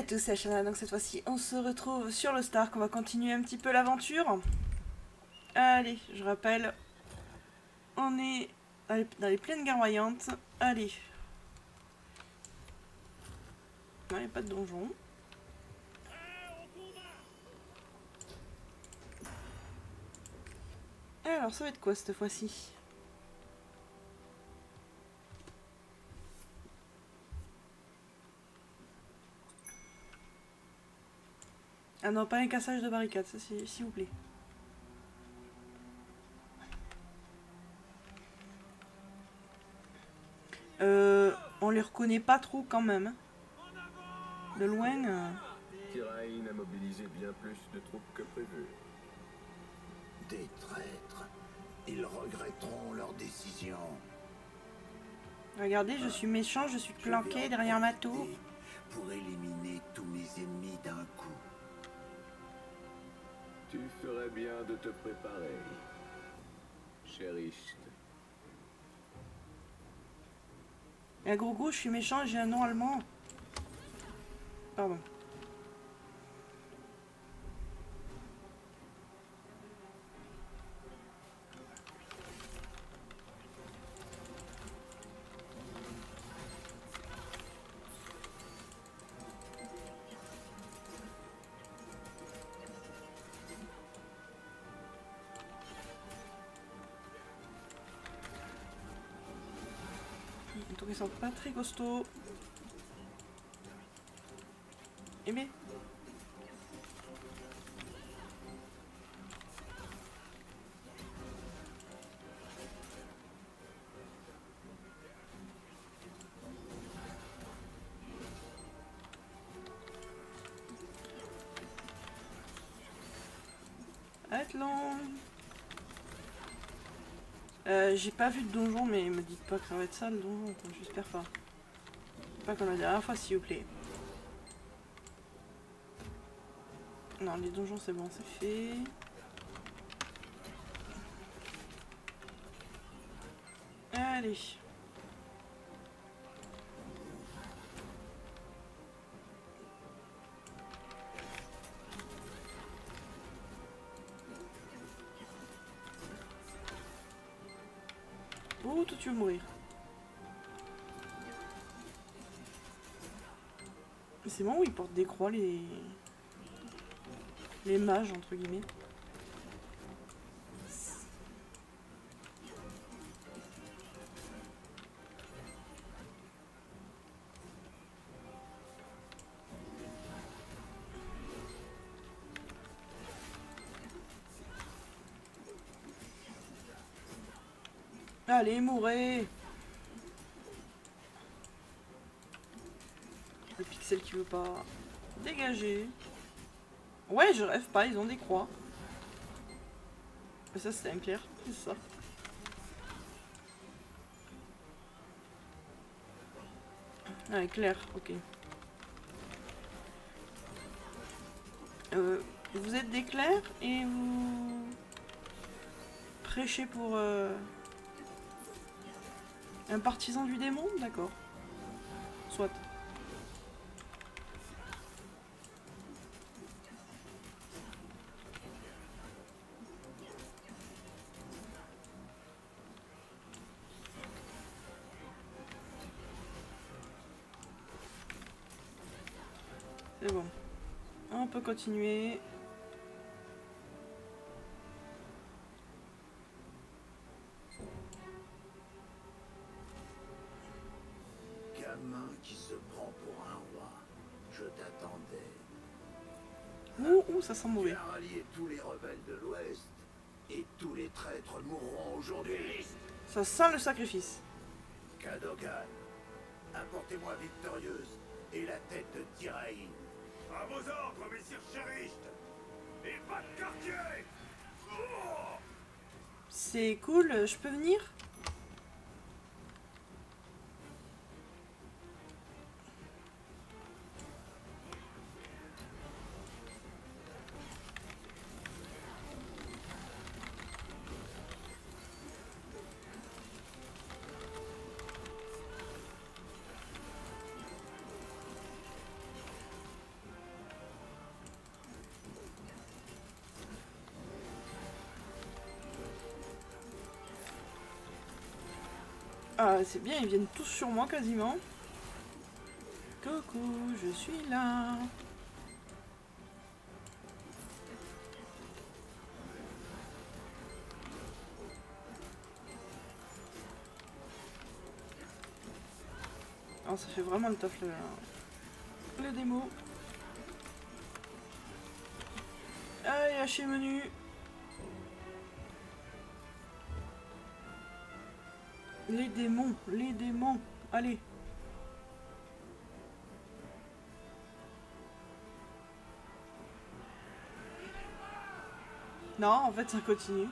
à tous, c'est Ashana. Donc cette fois-ci, on se retrouve sur le Stark. On va continuer un petit peu l'aventure. Allez, je rappelle. On est dans les, plaines guerroyantes. Allez. Non, il n'y a pas de donjon. Alors, ça va être quoi cette fois-ci? Ah non, pas un cassage de barricade, ça s'il vous plaît. Euh, on les reconnaît pas trop quand même. De loin. Euh... a mobilisé bien plus de troupes que prévu. Des traîtres. Ils regretteront leur décision. Regardez, je suis méchant, je suis planqué derrière ma tour. Pour éliminer tous mes ennemis d'un coup. Tu ferais bien de te préparer, chériste. Eh Gogo, je suis méchant, j'ai un nom allemand. Pardon. Ils sont pas très costauds. Eh j'ai pas vu de donjon, mais me dites pas que ça va être ça le donjon, j'espère pas. Pas comme la dernière fois, s'il vous plaît. Non, les donjons, c'est bon, c'est fait. Tu veux mourir. C'est bon où ils portent des croix les... Les mages entre guillemets. Allez, mourrez Le pixel qui veut pas dégager. Ouais, je rêve pas, ils ont des croix. Mais ça, c'était un clair, c'est ça. Ah, clair, ok. Euh, vous êtes des clairs et vous prêchez pour... Euh, un partisan du démon D'accord. Soit. C'est bon. On peut continuer. Ça sent mauvais. tous les rebelles de l'Ouest et tous les traîtres mourront aujourd'hui. Ça sent le sacrifice. Kadogan, apportez-moi victorieuse et la tête de Tyraïn. À vos ordres, messire chériste Et pas de quartier C'est cool, je peux venir? Ah, c'est bien, ils viennent tous sur moi quasiment. Coucou, je suis là. Ah, ça fait vraiment le taf le, le démo. Allez, hacher menu. Les démons, les démons. Allez. Non, en fait, ça continue.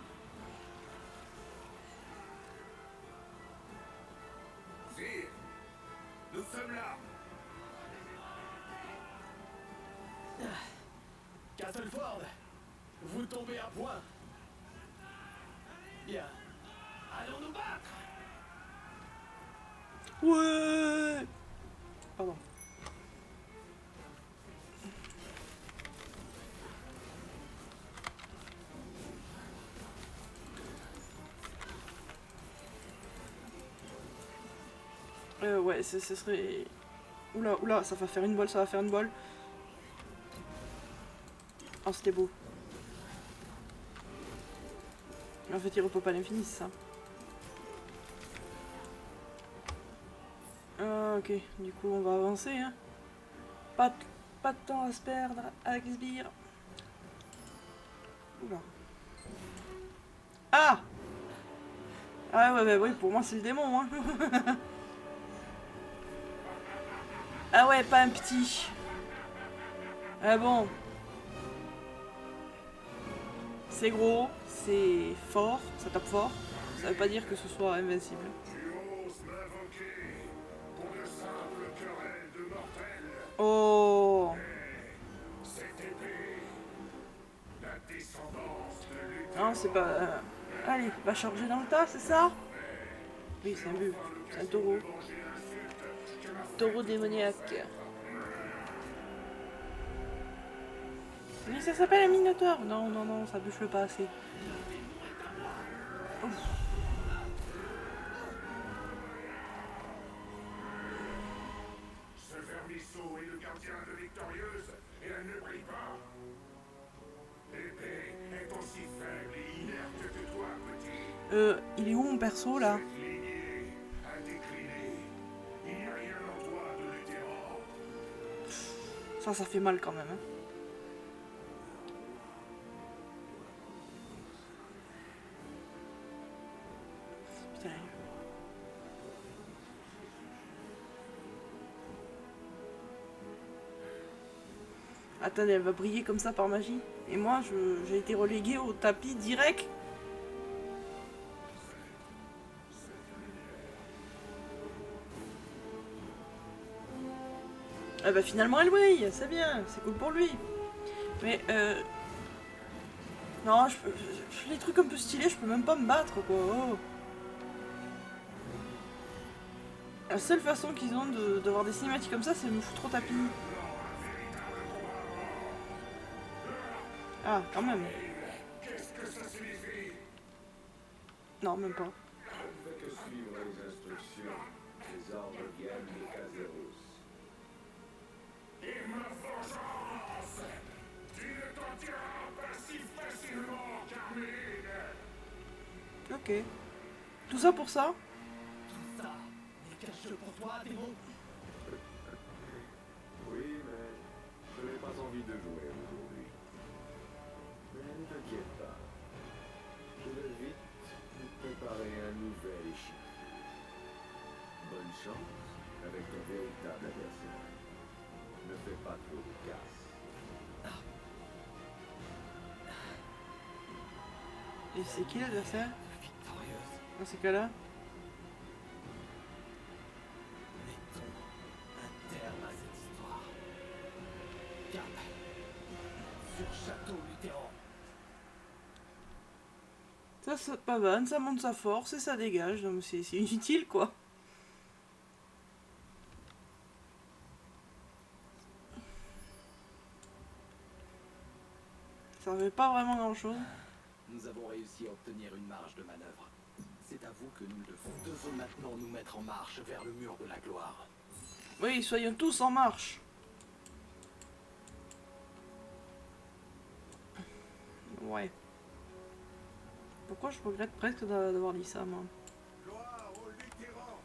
Euh, ouais, ce serait... Oula, oula, ça va faire une bolle, ça va faire une bolle. Oh, c'était beau. En fait, il repop à l'infini, ça. Ah, ok, du coup, on va avancer. Hein. Pas, de- pas de temps à se perdre sbires. Oula. Ah Ah ouais, ouais, ouais, pour moi, c'est le démon. Hein. ah ouais, pas un petit. Ah bon. C'est gros, c'est fort, ça tape fort. Ça veut pas dire que ce soit invincible. Oh. Non, c'est pas... euh, Allez, va charger dans le tas, c'est ça? Oui, c'est un but. C'est un taureau. Taureau démoniaque. Mais ça s'appelle un minotaure Non, non, non, ça bûche pas assez. Ouf. Ce vermisseau est le gardien de Victorieuse et elle ne brille pas. L'épée est aussi faible et inerte que toi, petit. Euh, il est où mon perso, là? Ça, fait mal quand même. hein. Attendez, elle va briller comme ça par magie. Et moi, j'ai été relégué au tapis direct. Ah bah finalement elle brille, c'est bien, c'est cool pour lui. Mais euh... Non, je peux... les trucs un peu stylés, je peux même pas me battre quoi. Oh. La seule façon qu'ils ont de- d'avoir des cinématiques comme ça, c'est de me foutre au tapis. Ah, quand même. Non, même pas. Ok. Tout ça pour ça Tout ça pour toi, démon Oui, mais je n'ai pas envie de jouer aujourd'hui. Mais ne t'inquiète pas. Je vais vite nous préparer un nouvel échiquier. Bonne chance avec ton véritable adversaire. Ne fais pas trop de casse. Et c'est qui l'adversaire? Dans ces cas-là. Ça saute pas vanne, ça monte sa force et ça dégage, donc c'est inutile quoi. Ça servait pas vraiment grand chose. Nous avons réussi à obtenir une marge de manœuvre. C'est à vous que nous le devons. Maintenant nous mettre en marche vers le mur de la gloire. Oui, soyons tous en marche. Ouais. Pourquoi je regrette presque d'a- d'avoir dit ça, moi Gloire aux luthérans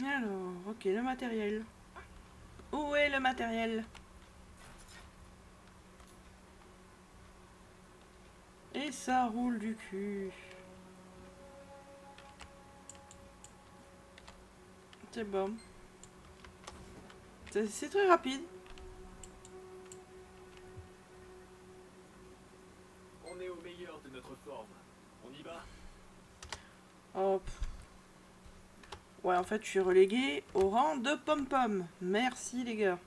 Alors, ok, le matériel. Où est le matériel? Et ça roule du cul. C'est bon. C'est très rapide. On est au meilleur de notre forme. On y va? Hop. Ouais, en fait, je suis relégué au rang de pom-pom. Merci, les gars.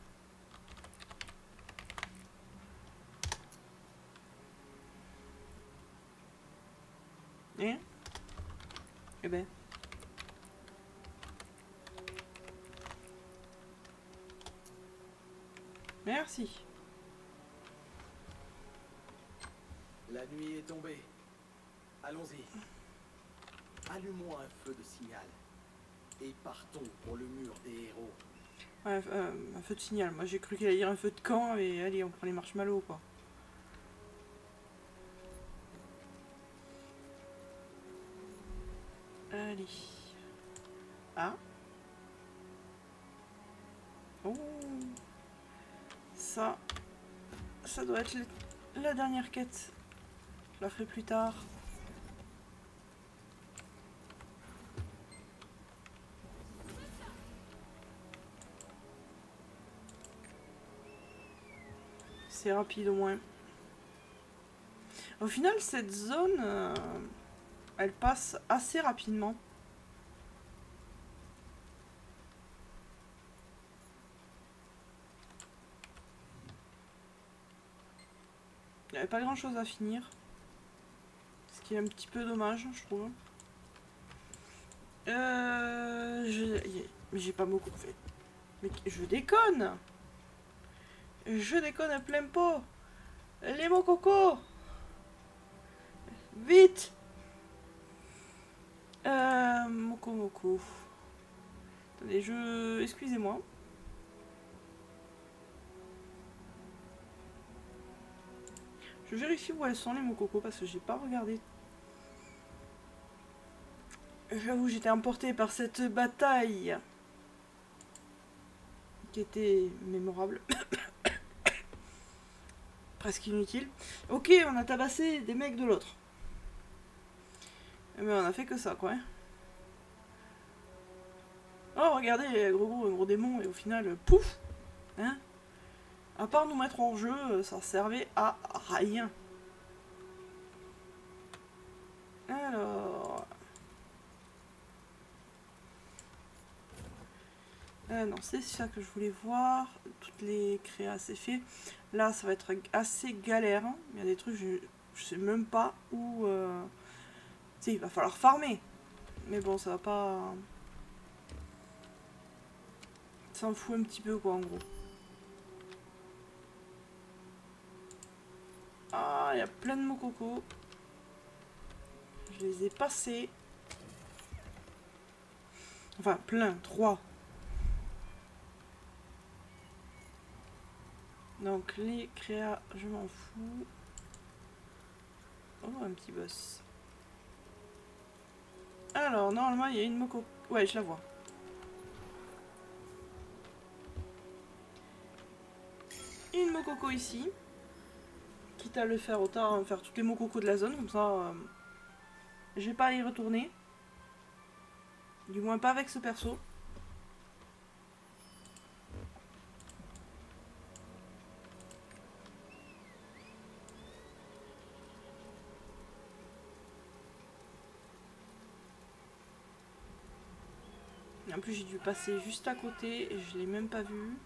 Et? Eh ben. Merci. La nuit est tombée. Allons-y. Allumons un feu de signal. Et partons pour le mur des héros. Ouais, euh, un feu de signal. Moi, j'ai cru qu'il allait dire un feu de camp et allez, on prend les marshmallows, quoi. Allez. Ah. Oh. Ça. Ça doit être la dernière quête. Je la ferai plus tard. Rapide au moins. Au final, cette zone, euh, elle passe assez rapidement. Il n'y avait pas grand chose à finir. Ce qui est un petit peu dommage, je trouve. Euh, j'ai pas beaucoup fait. Mais je déconne Je déconne à plein pot Les mots coco Vite Euh... Moko Moko. Attendez, je... Excusez-moi. Je vérifie où elles sont les Mokoko parce que j'ai pas regardé. J'avoue, j'étais emportée par cette bataille qui était mémorable. Presque inutile. Ok, on a tabassé des mecs de l'autre. Mais on a fait que ça, quoi. hein. Oh, regardez, gros gros, gros démon, et au final, pouf Hein À part nous mettre en jeu, ça servait à rien. Alors... Euh, non, c'est ça que je voulais voir. Toutes les créas, c'est fait. Là, ça va être assez galère. hein. Il y a des trucs, je, sais même pas où... euh, Tu sais, il va falloir farmer. Mais bon, ça va pas... Ça en fout un petit peu, quoi, en gros. Ah, il y a plein de mokoko. Je les ai passés. Enfin, plein, trois. Donc les créas, je m'en fous. Oh, un petit boss. Alors, normalement, il y a une moco... Ouais, je la vois. Une mokoko ici. Quitte à le faire, autant faire toutes les mokoko de la zone, comme ça... euh, je vais pas y retourner. Du moins pas avec ce perso. En plus, j'ai dû passer juste à côté et je l'ai même pas vue.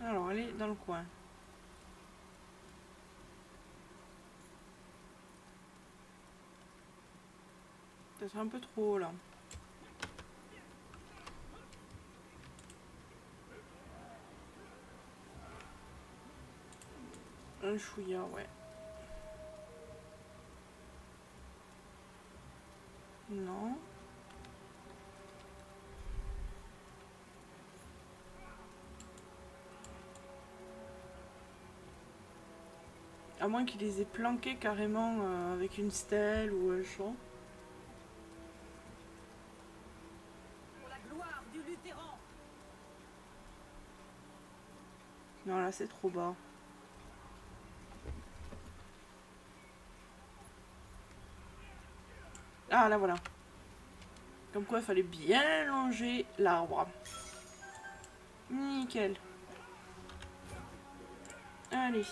Alors, elle est dans le coin. Peut-être un peu trop haut là. Un chouïa, ouais. Non. À moins qu'il les ait planqués carrément euh, avec une stèle ou un champ. Non, là c'est trop bas. Ah, là voilà. Comme quoi, il fallait bien longer l'arbre. Nickel. Allez.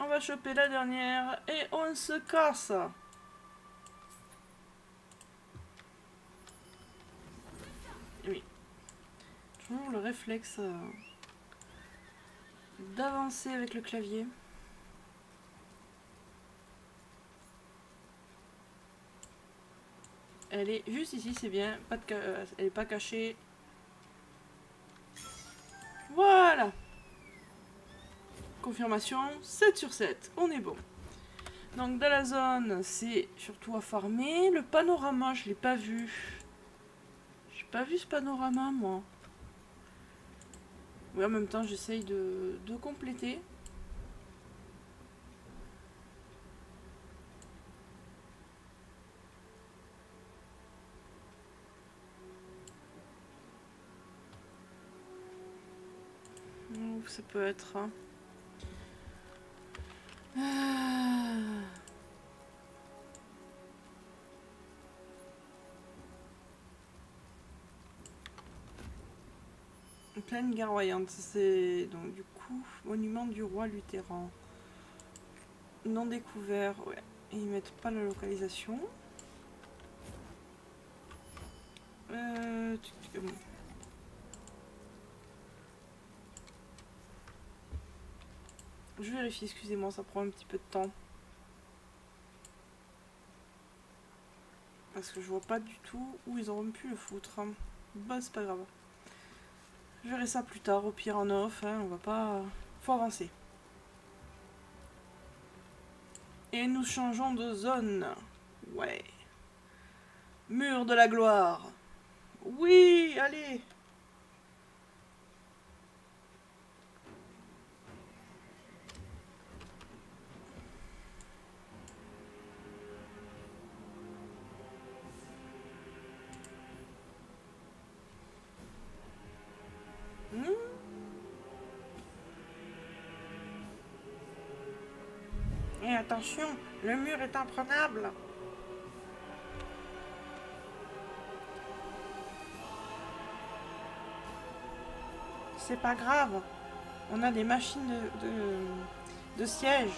On va choper la dernière et on se casse. Oui. Toujours le réflexe euh, d'avancer avec le clavier. Elle est juste ici, c'est bien. Euh, elle est pas cachée. Voilà. Confirmation, 7 sur 7. On est bon. Donc dans la zone, c'est surtout à farmer. Le panorama, je l'ai pas vu. J'ai pas vu ce panorama, moi. Oui, en même temps, j'essaye de, de compléter. Ça peut être hein. Ah. Plaine guerroyante, c'est donc du coup monument du roi Luthéran. Non découvert, ouais. Et ils mettent pas la localisation. Euh. Je vérifie, excusez-moi, ça prend un petit peu de temps. Parce que je vois pas du tout où ils auront pu le foutre. hein. Bah, c'est pas grave. Je verrai ça plus tard, au pire en off, hein, on va pas... Faut avancer. Et nous changeons de zone. Ouais. Mur de la gloire. Oui, allez attention, le mur est imprenable. C'est pas grave. On a des machines de, de, de siège.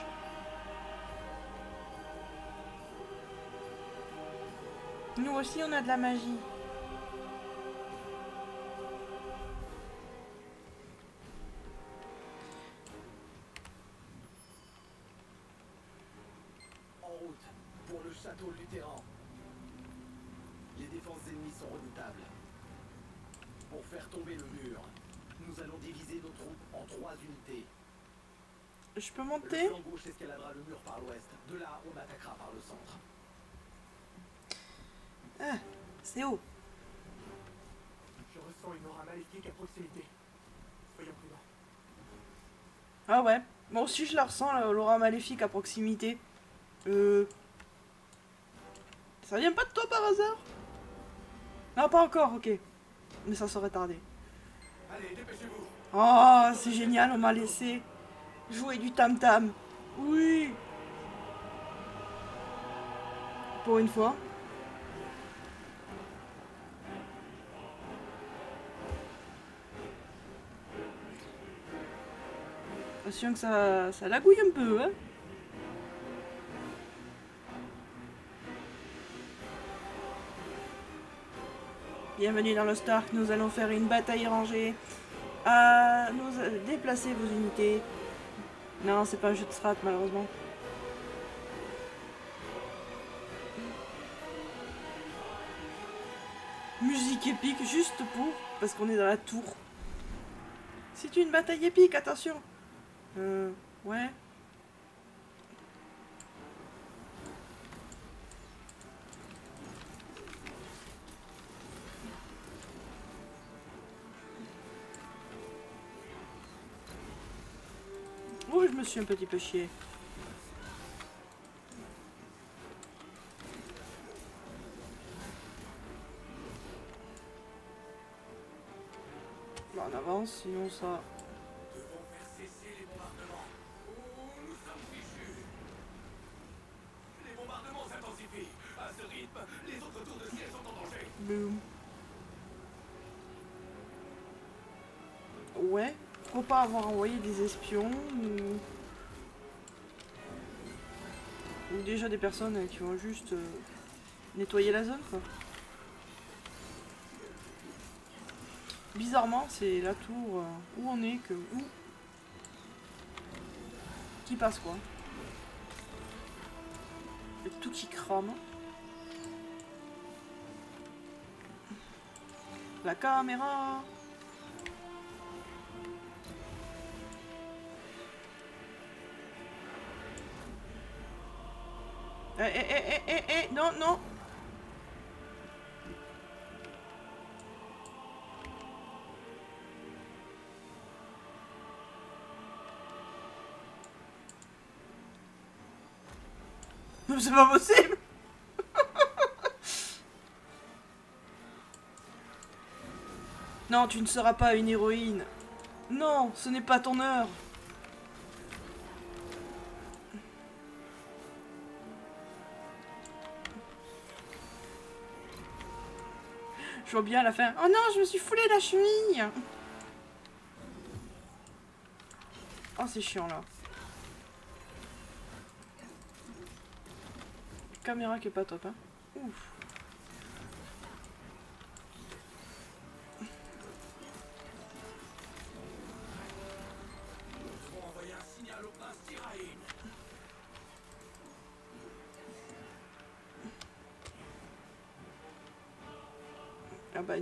Nous aussi, on a de la magie. Moi aussi, je la ressens, la- l'aura maléfique à proximité. Euh... Ça vient pas de toi par hasard? Non, pas encore, ok. Mais ça serait tardé. Allez, dépêchez-vous. Oh, c'est génial, on m'a laissé jouer du tam-tam. Oui Pour une fois. Attention que ça, lagouille un peu, hein Bienvenue dans le Stark, nous allons faire une bataille rangée. nous euh, déplacer vos unités. Non, c'est pas un jeu de strat malheureusement. Musique épique juste pour parce qu'on est dans la tour. C'est une bataille épique, attention. Euh, ouais. Oui, je me suis un petit peu chié. Bon, on avance, sinon ça... Ouais. Pourquoi pas avoir envoyé des espions ou... ou déjà des personnes qui vont juste euh, nettoyer la zone quoi. Bizarrement, c'est la tour euh, où on est que où qui passe quoi. Tout qui crame. La caméra. Eh, eh, eh, eh, eh, eh, non, non. C'est pas possible Non, tu ne seras pas une héroïne. Non, ce n'est pas ton heure. Je vois bien la fin. Oh non, je me suis foulé la cheville. Oh, c'est chiant là. Caméra qui est pas top, hein. Ouf.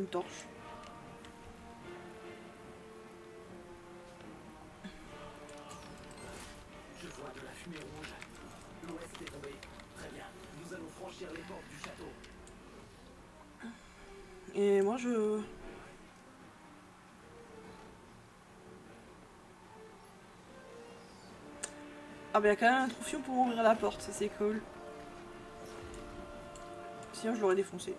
Torche. Je vois de la fumée rouge. L'ouest est tombé. Très bien. Nous allons franchir les portes du château. Et moi, je... Ah bah, il y a quand même un troufion pour ouvrir la porte, ça c'est cool. Sinon, je l'aurais défoncé.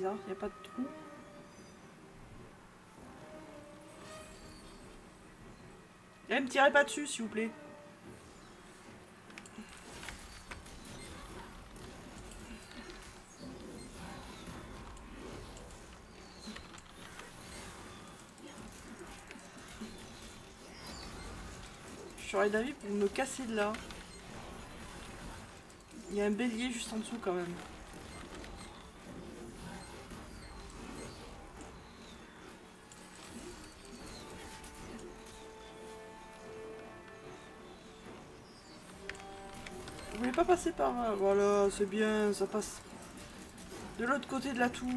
Il n'y a pas de trou. Eh, me tirez pas dessus, s'il vous plaît. J'aurais d'avis pour me casser de là. Il y a un bélier juste en dessous quand même. Pas passer par là Voilà, c'est bien, ça passe de l'autre côté de la tour.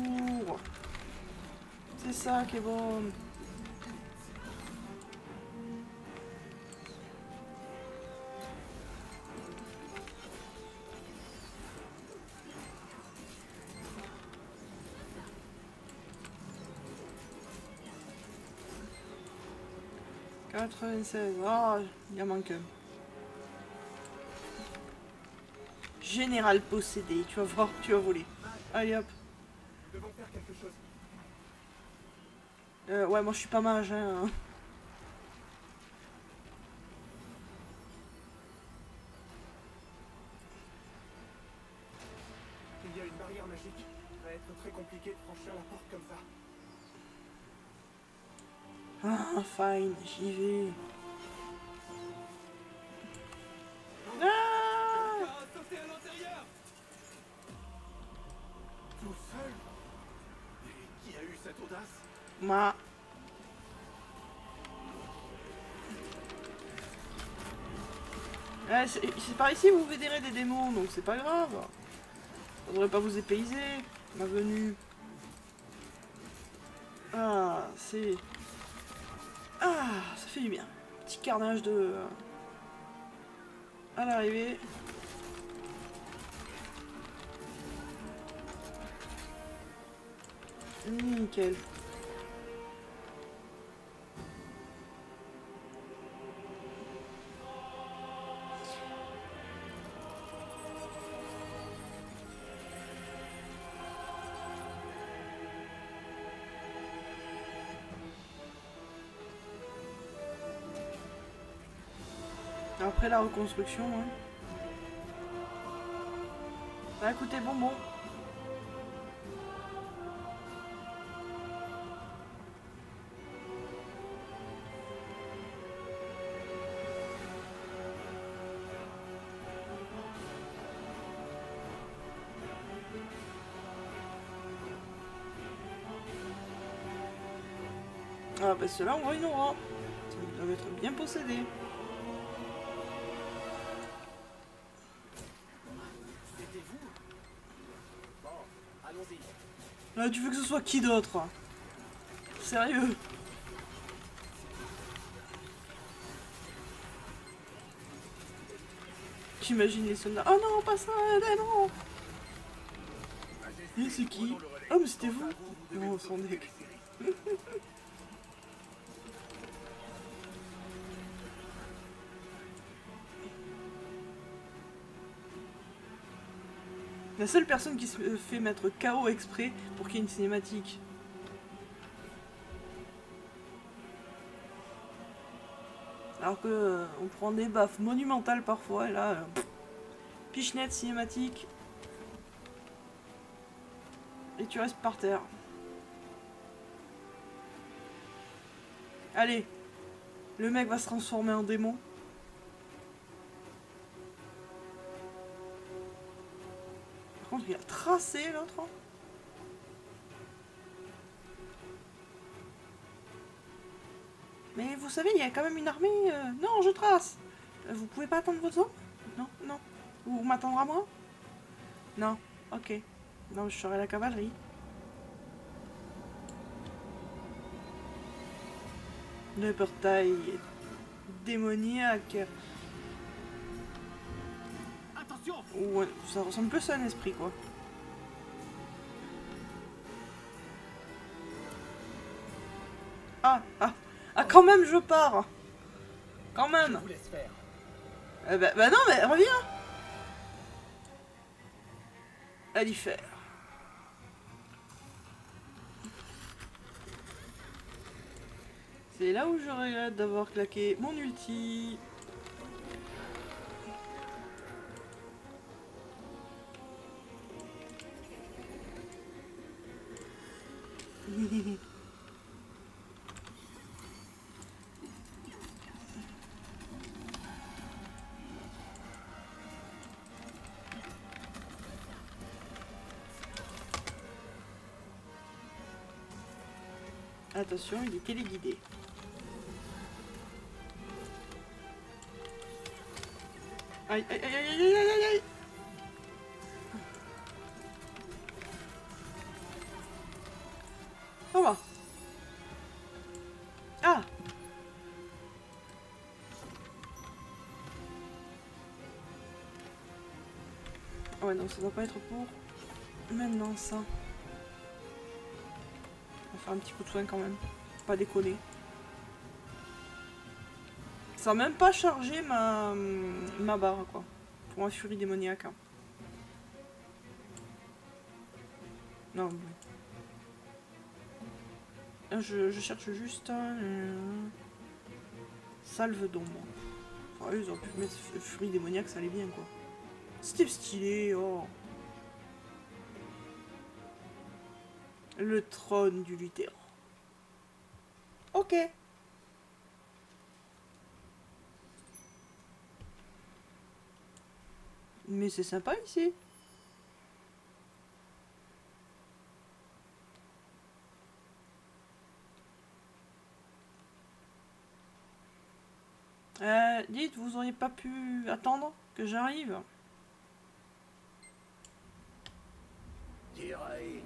C'est ça qui est bon. « 96, ah, il en manque un. Général possédé, tu vas voir, tu vas voler. Allez hop. Euh, ouais, moi je suis pas mage, hein. Il y a une barrière magique. Ça va être très compliqué de franchir la porte comme ça. Ah, fine, j'y vais. Ma. Ouais, c'est par ici vous vénérez des démons, donc c'est pas grave. Ça devrait pas vous épayser, ma venue. Ah, c'est... Ah, ça fait du bien. Petit carnage de... À l'arrivée. Nickel. La reconstruction, hein. Bah écoutez, bonbon. Ah bah ceux-là, on voit une aura. Ils doivent être bien possédés. Là, tu veux que ce soit qui d'autre Sérieux? J'imagine les soldats. Oh non, pas ça, là, non! Mais c'est qui? Oh, mais c'était vous? Non, sans deck. La seule personne qui se fait mettre KO exprès pour qu'il y ait une cinématique. Alors que euh, on prend des baffes monumentales parfois et là, euh, pichenette cinématique. Et tu restes par terre. Allez, le mec va se transformer en démon. Il a tracé l'autre. Mais vous savez, il y a quand même une armée. euh, Non, je trace. Euh, Vous pouvez pas attendre votre zone Non, non. Vous à moi Non. Ok. Non, je serai la cavalerie. Le portail démoniaque. Ouais, ça ressemble plus à un esprit, quoi. Ah, ah, ah, quand même, je pars. Quand Je même. vous laisse faire. Eh ben, bah non, mais reviens. Allez y faire. C'est là où je regrette d'avoir claqué mon ulti. Attention, il est téléguidé. Aïe, aïe, aïe, aïe, aïe, aïe, aïe, ça doit pas être pour maintenant, ça. On va faire un petit coup de soin quand même. Faut Pas déconner. Ça a même pas chargé ma, ma barre, quoi. Pour un furie démoniaque. hein. Non. Là, Je, cherche juste un... euh, salve d'ombre. Enfin, ils ont pu mettre fu- furie démoniaque, ça allait bien, quoi. C'était stylé, oh. Le trône du luthérant. Ok. Mais c'est sympa ici. Euh, dites, vous auriez pas pu attendre que j'arrive? Tiraï,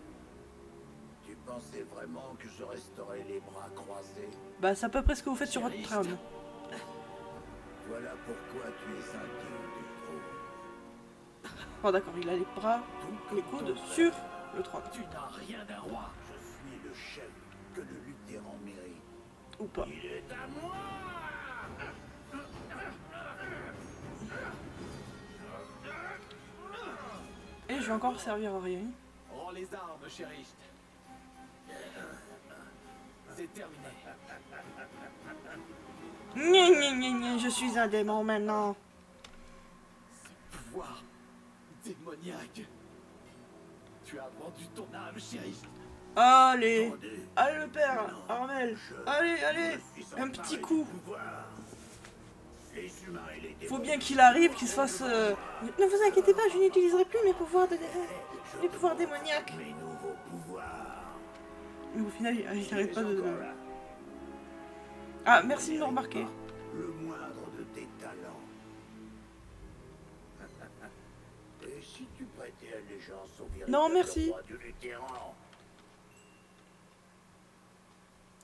tu pensais vraiment que je resterais les bras croisés? Bah, c'est à peu près ce que vous faites sur votre trône. Voilà pourquoi tu es inquiet du trône. Oh, d'accord, il a les bras, Tout les coudes sur le trône. Tu n'as rien d'un roi. Je suis le chef que le Lutheran mérite. Ou pas. Il est à moi Et je vais encore servir à rien. Les armes, chériste. C'est terminé. Gna, gna, gna, je suis un démon maintenant. Pouvoir démoniaque. Tu as vendu ton âme, chériste. Allez, allez le père, Armel, allez, allez, un petit coup. Faut bien qu'il arrive, qu'il se fasse... euh, Ne vous inquiétez pas, je n'utiliserai plus mes pouvoirs de... Pouvoirs veux démoniaques. Mes nouveaux pouvoirs. Mais au final, il n'arrête pas de... Ah, merci de me remarquer. Le moindre de tes talents. Et si tu prêtais allégeance au Non, merci. roi du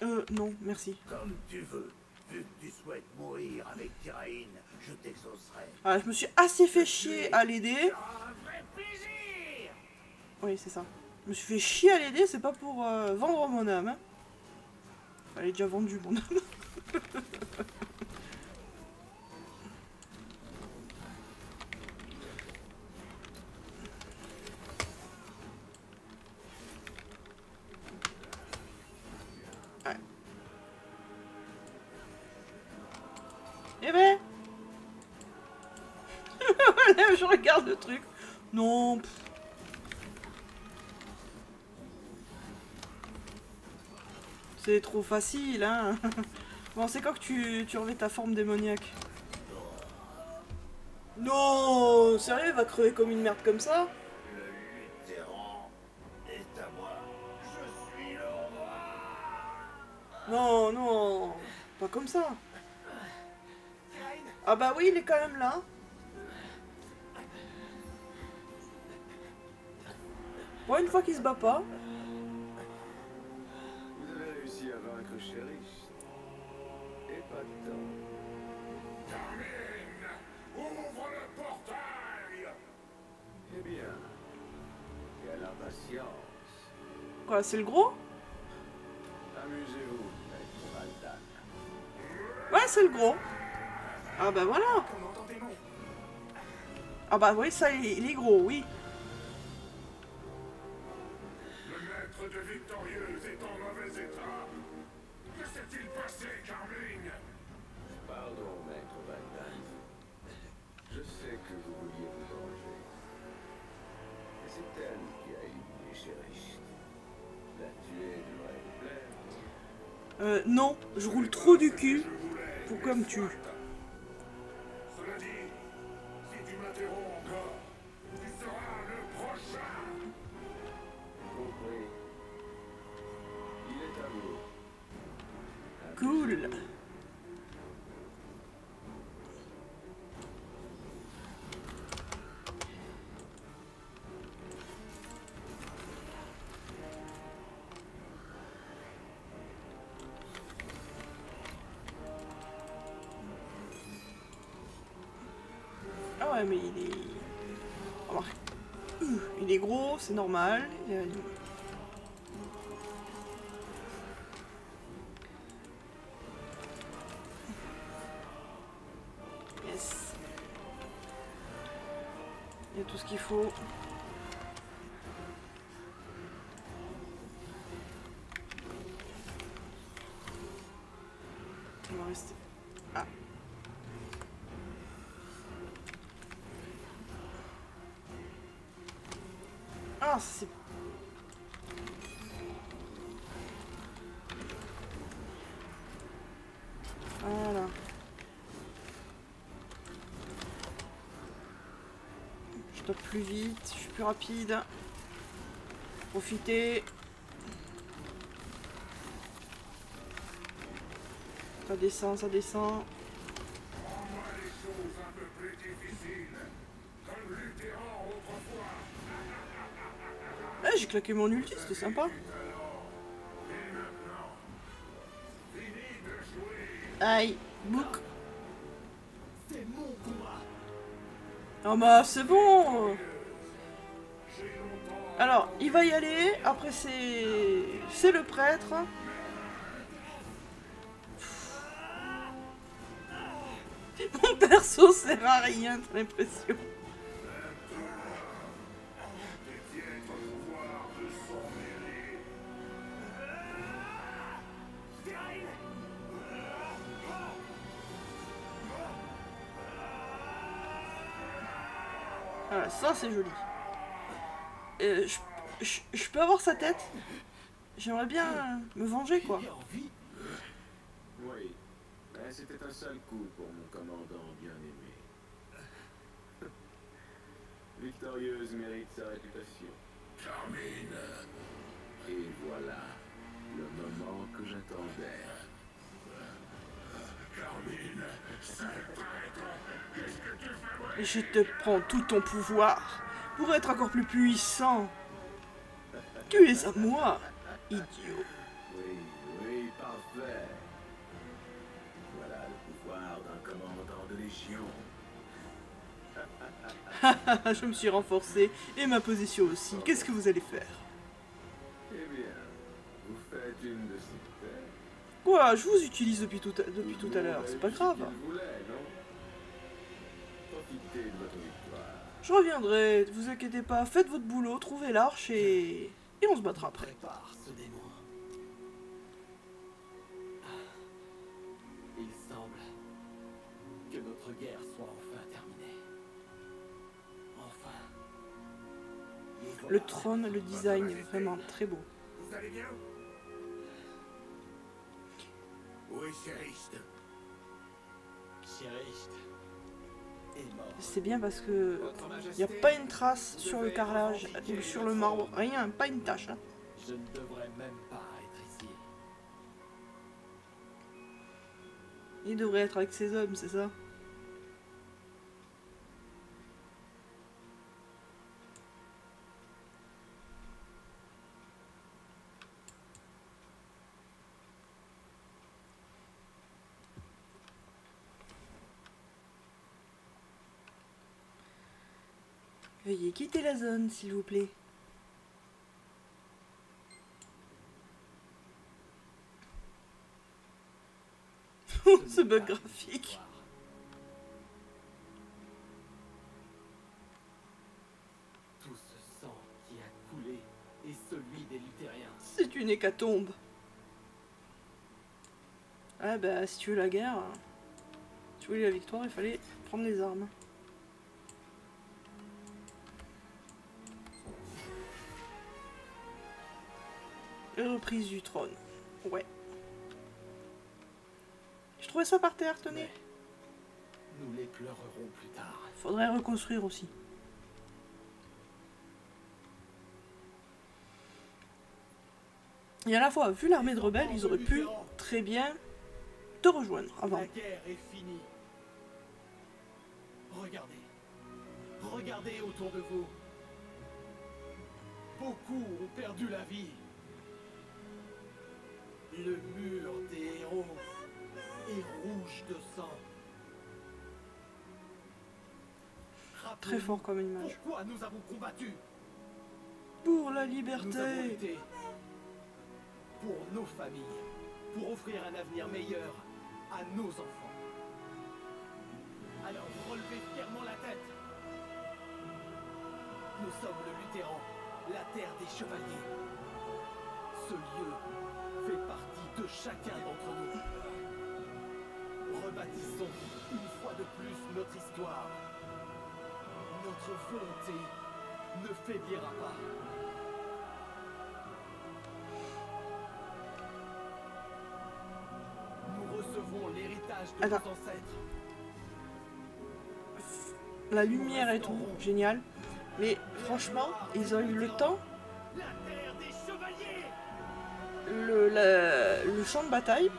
Euh, non, merci. comme tu veux, vu que tu souhaites mourir avec Tyraïne, je t'exaucerai. Ah, je me suis assez fait chier à l'aider. Oui, c'est ça. Je me suis fait chier à l'aider, c'est pas pour euh, vendre mon âme. Hein. Elle est déjà vendue, mon âme. Ouais. Eh ben je regarde le truc. Non. C'est trop facile, hein. Bon, c'est quand que tu, tu revais ta forme démoniaque Non Sérieux, il va crever comme une merde comme ça Le est à moi. Je suis le Non, non Pas comme ça Ah bah oui, il est quand même là. Bon, une fois qu'il se bat pas. Quoi, c'est le gros? Ouais, c'est le gros. Ah bah voilà Ah bah oui, ça, il est- il est gros, oui. Le maître de Victorieuse Euh, non, je roule trop du cul pour qu'on me C'est normal. Yes. Il y a tout ce qu'il faut. Plus rapide. Profitez. Ça descend, ça descend. Ah, j'ai claqué mon ulti, c'était sympa. Aïe, bouc. Ah bah c'est bon Alors, il va y aller, après c'est... C'est le prêtre. Mon perso sert à rien, t'as l'impression. Voilà, ça c'est joli. Euh, je, je- je peux avoir sa tête? J'aimerais bien me venger quoi. Oui, mais c'était un sale coup pour mon commandant bien-aimé. Victorieuse mérite sa réputation. Carmine. Et voilà, le moment que j'attendais. Carmine. Sale prêtre. Qu'est-ce que tu fais je te prends tout ton pouvoir pour être encore plus puissant. Tu es à moi, idiot. Oui, oui, parfait. Voilà le pouvoir d'un commandant de légion. je me suis renforcé et ma position aussi. Qu'est-ce que vous allez faire? Eh bien, vous faites une de ces paix. Quoi? Je vous utilise depuis tout à, depuis tout à l'heure, c'est pas grave. Profitez de votre. Je reviendrai, vous inquiétez pas, faites votre boulot, trouvez l'arche et... Et on se battra après. Prépare ce démon. Il semble que notre guerre soit enfin terminée. Enfin. Le trône, le design est vraiment très beau. Vous allez bien? Où est est mort. C'est bien parce que... Il n'y a pas une trace sur le carrelage ou sur le marbre, rien, pas une tache. hein. Je ne devrais même pas être ici. Il devrait être avec ses hommes, c'est ça? Quitter la zone, s'il vous plaît. Ce bug graphique. Tout ce sang qui a coulé est celui des luthériens. C'est une hécatombe. Ah bah si tu veux la guerre, si tu voulais la victoire, il fallait prendre les armes. Reprise du trône. Ouais. Je trouvais ça par terre, tenez. Nous les pleurerons plus tard. Faudrait reconstruire aussi. Et à la fois, vu l'armée de rebelles, ils auraient pu très bien te rejoindre avant. La guerre est finie. Regardez. Regardez autour de vous. Beaucoup ont perdu la vie. Le mur des héros est rouge de sang. Très fort comme image. Pourquoi nous avons combattu Pour la Nous avons liberté pour nos familles, pour offrir un avenir meilleur à nos enfants. Alors relevez fièrement la tête. Nous sommes le Lutheran, la terre des chevaliers. Ce lieu fait partie de chacun d'entre nous. Rebâtissons une fois de plus notre histoire. Notre volonté ne faiblira pas. Nous recevons l'héritage de Attends. nos ancêtres. La lumière et tout, génial. Mais franchement, ils ont eu le temps, le, champ de bataille,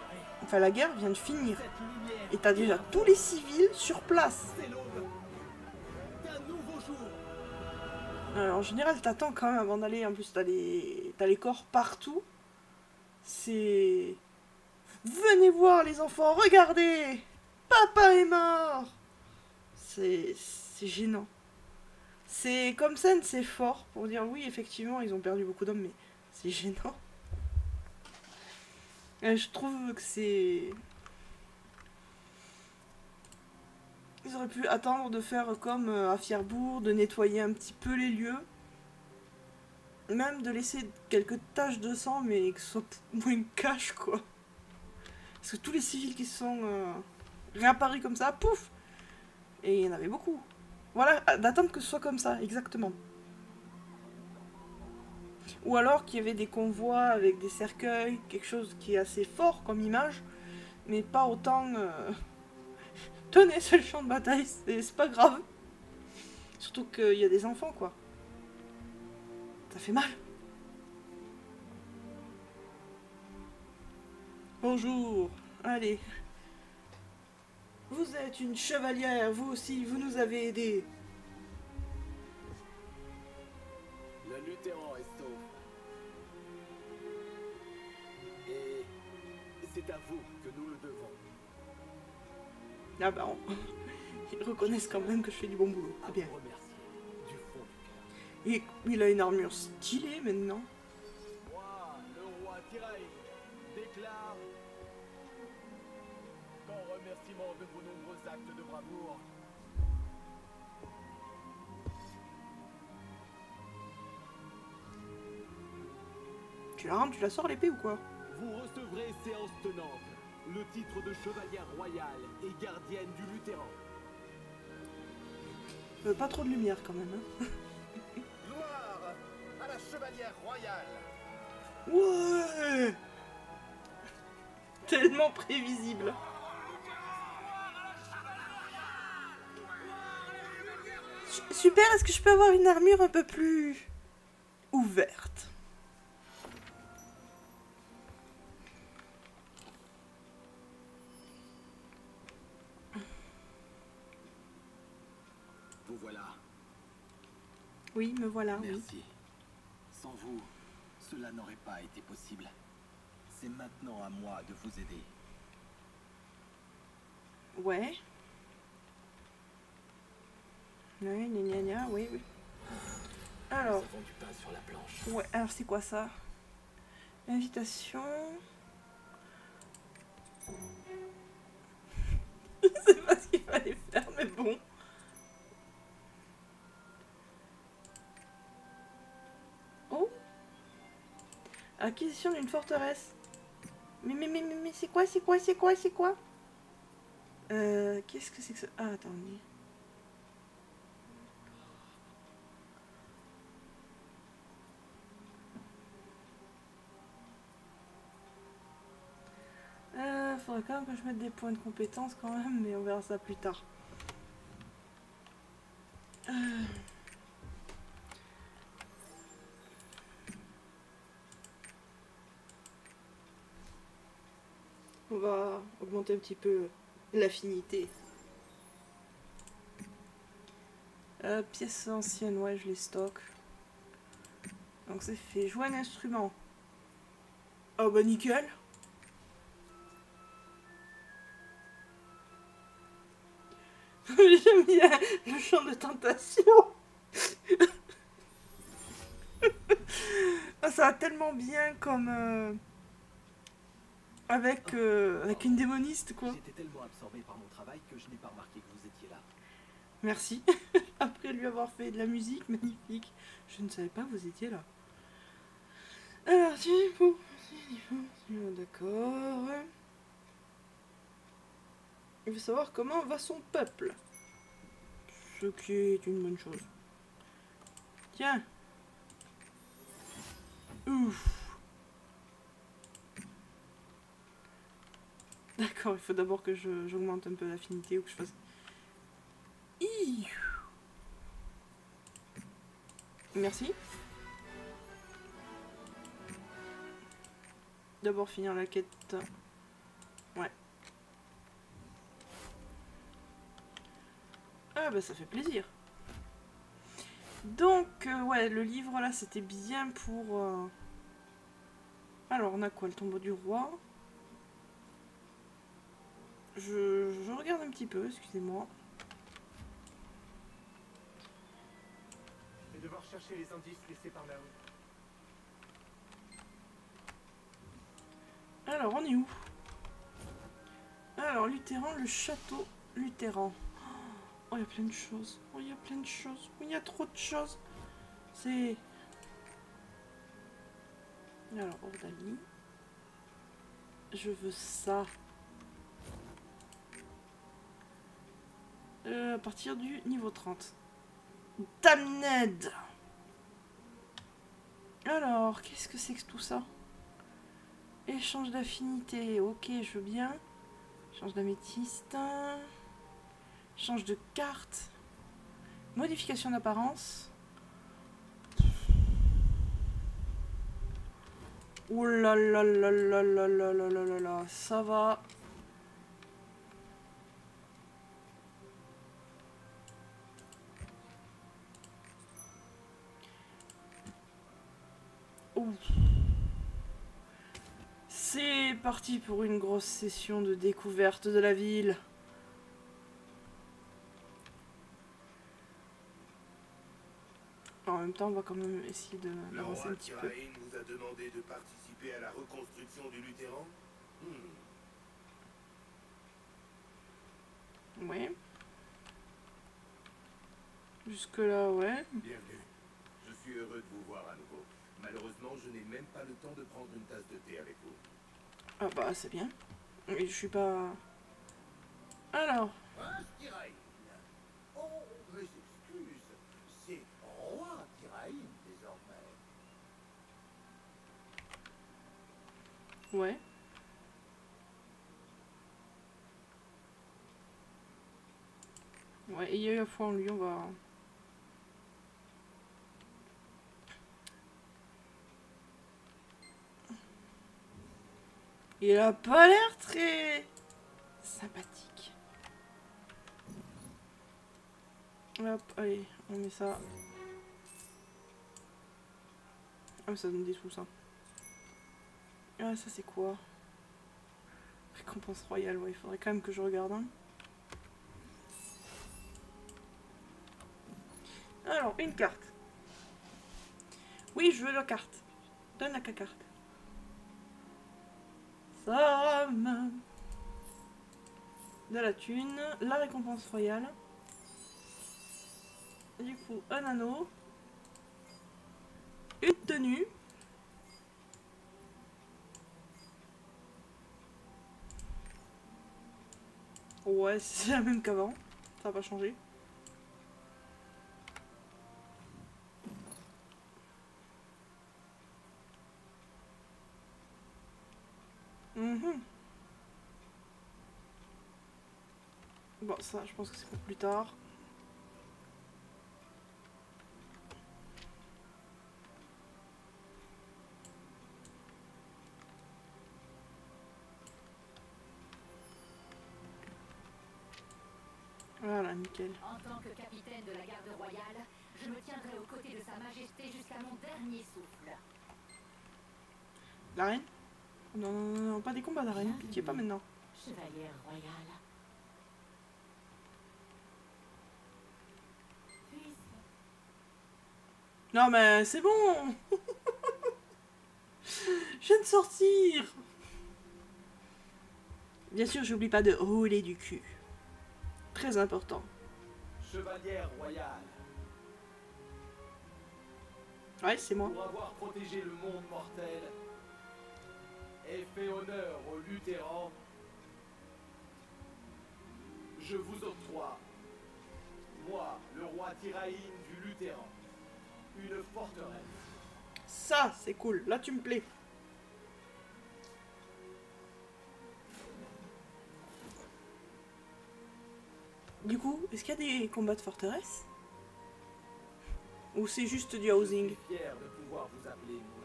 enfin la guerre vient de finir. Et t'as déjà tous les civils sur place. En général, t'attends quand même avant d'aller. En plus, t'as les... Corps partout. C'est. Venez voir, les enfants, regardez Papa est mort C'est gênant. C'est comme scène, c'est fort pour dire oui, effectivement, ils ont perdu beaucoup d'hommes, mais c'est gênant. Et je trouve que c'est. Ils auraient pu attendre de faire comme euh, à Fierbourg, de nettoyer un petit peu les lieux. Même de laisser quelques taches de sang, mais que ce soit moins cash, quoi. Parce que tous les civils qui sont euh, réapparus comme ça, pouf Et il y en avait beaucoup. Voilà, d'attendre que ce soit comme ça, exactement. Ou alors qu'il y avait des convois avec des cercueils, quelque chose qui est assez fort comme image, mais pas autant... euh, Tenez, c'est le champ de bataille, c'est pas grave. Surtout qu'il y a des enfants, quoi. Ça fait mal. Bonjour. Allez. Vous êtes une chevalière, vous aussi, vous nous avez aidés. Le Lutheran est c'est à vous que nous le devons. Ah bah, on- ils reconnaissent quand même que je fais du bon boulot. C'est bien. du fond du. Et il a une armure stylée maintenant. Moi, le roi Tiraï, déclare qu'en remerciement de vos nombreux actes de bravoure, Tu la rentres, tu la sors l'épée ou quoi? Vous recevrez séance tenante le titre de chevalière royale et gardienne du Lutheran. Euh, Pas trop de lumière quand même. Hein. Gloire à la chevalière royale Ouais Tellement prévisible. Su- Super, est-ce que je peux avoir une armure un peu plus ouverte? Oui, me voilà, oui. Merci. Sans vous, cela n'aurait pas été possible. C'est maintenant à moi de vous aider. Ouais. Ouais, gna gna gna, oui, oui. Alors, Nous avons du pain sur la planche. ouais, alors c'est quoi ça? Invitation. Je Acquisition d'une forteresse. Mais, mais, mais, mais, mais c'est quoi, c'est quoi, c'est quoi, c'est quoi? Euh, qu'est-ce que c'est que ça? Ah, attendez. Euh, faudrait quand même que je mette des points de compétence quand même, mais on verra ça plus tard. Euh. Augmenter un petit peu l'affinité. Euh, pièces anciennes, ouais, je les stocke. Donc c'est fait. Jouer un instrument. Oh bah nickel. J'aime bien le champ de tentation. Ah, ça va tellement bien comme euh, avec euh, avec une démoniste quoi. J'étais tellement absorbé par mon travail que je n'ai pas remarqué que vous étiez là. Merci. Après lui avoir fait de la musique magnifique, je ne savais pas que vous étiez là. Alors, tu d'accord. Il veut savoir comment va son peuple. Ce qui est une bonne chose. Tiens. Ouf. D'accord, il faut d'abord que j'augmente un peu l'affinité ou que je fasse. Merci. D'abord finir la quête. Ouais. Ah bah ça fait plaisir. Donc, ouais, le livre là, c'était bien pour. Alors, on a quoi Le tombeau du roi. Je, je regarde un petit peu, excusez-moi. Je vais devoir chercher les indices laissés par là-haut. Alors, on est où? Alors, Luthéran, le château Luthéran. Oh, il y a plein de choses. Oh, il y a plein de choses. Oh, il y a trop de choses. C'est... Alors, Ordalie. Je veux ça. Euh, à partir du niveau 30. Damned Alors, qu'est-ce que c'est que tout ça? Échange d'affinité, ok, je veux bien. Change d'améthyste. Change de carte. Modification d'apparence. Là là là là là là là là là là, ça va. C'est parti pour une grosse session de découverte de la ville. En même temps, on va quand même essayer de d'avancer un petit peu. Nous a demandé de participer à la reconstruction du Luthéran Hmm. Ouais. Jusque là, ouais. Bienvenue. Je suis heureux de vous voir à nouveau. Malheureusement, je n'ai même pas le temps de prendre une tasse de thé avec vous. Ah bah c'est bien. Mais je suis pas. Alors, Ah, Oh, mes excuses. C'est roi Tyrain désormais. ouais. Ouais, et il y a eu la foi en lui, on va. Il a pas l'air très sympathique. Hop, allez, on met ça. Ah, ça donne des sous, ça. Ah, ça c'est quoi? Récompense royale, il faudrait quand même que je regarde. hein. Alors, une carte. Oui, je veux la carte. Donne la carte. De la thune, la récompense royale. Du coup, un anneau. Une tenue. Ouais, c'est la même qu'avant. Ça va pas changer. Mhm. Bon, ça, je pense que c'est pour plus tard. Voilà, nickel. En tant que capitaine de la garde royale, je me tiendrai aux côtés de Sa Majesté jusqu'à mon dernier souffle. La reine? Non, non, non, non, pas des combats d'arène, pitié, pas maintenant. Chevalière royale. Non mais c'est bon Je viens de sortir Bien sûr, j'oublie pas de rouler du cul. Très important. Chevalière royale, Ouais, c'est moi. pour avoir protégé le monde mortel et fait honneur au Luthéran, je vous octroie, moi, le roi Tyraïn du Luthéran, une forteresse. Ça, c'est cool. Là, tu me plais. Du coup, est-ce qu'il y a des combats de forteresse? Ou c'est juste du Je housing? suis fier de pouvoir vous appeler mon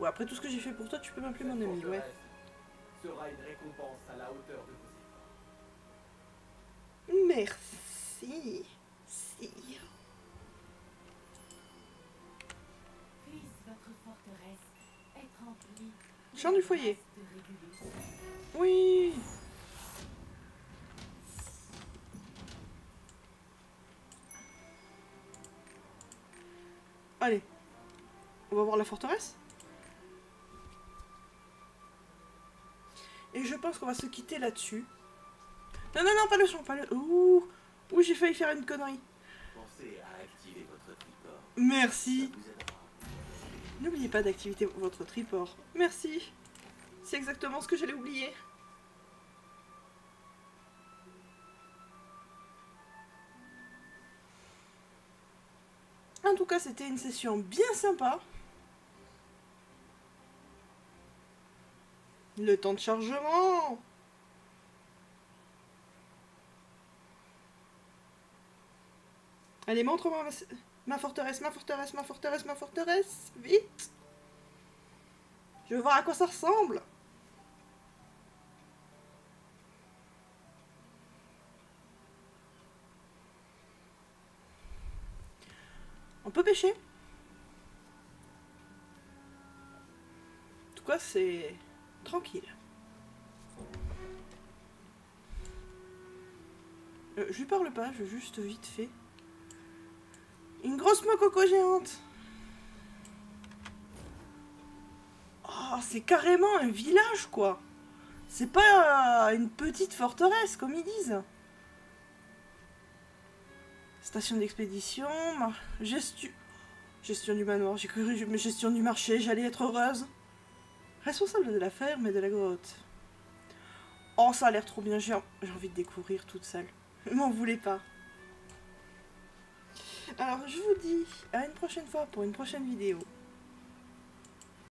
Ouais, après tout ce que j'ai fait pour toi, tu peux m'appeler mon ami, ouais. Sera une récompense à la hauteur de vos efforts. Merci, sire. Puisse votre forteresse être remplie. Chant du foyer. Oui. Allez, on va voir la forteresse Et je pense qu'on va se quitter là-dessus. Non, non, non, pas le son, pas le... Ouh, Ouh j'ai failli faire une connerie. Pensez à activer votre triport. Merci. N'oubliez pas d'activer votre triport. Merci. C'est exactement ce que j'allais oublier. En tout cas, c'était une session bien sympa. Le temps de chargement Allez, montre-moi ma, forteresse, ma forteresse, ma forteresse, ma forteresse. Vite Je veux voir à quoi ça ressemble. On peut pêcher En tout cas, c'est tranquille. Euh, je lui parle pas, je juste vite fait. Une grosse mococo géante. Oh, c'est carrément un village, quoi. C'est pas une petite forteresse, comme ils disent. Station d'expédition, gestion... Gestion du manoir, j'ai cru, mais gestion du marché, j'allais être heureuse. Responsable de la ferme et de la grotte. Oh, ça a l'air trop bien, j'ai envie de découvrir toute seule. M'en voulez pas. Alors, je vous dis à une prochaine fois pour une prochaine vidéo.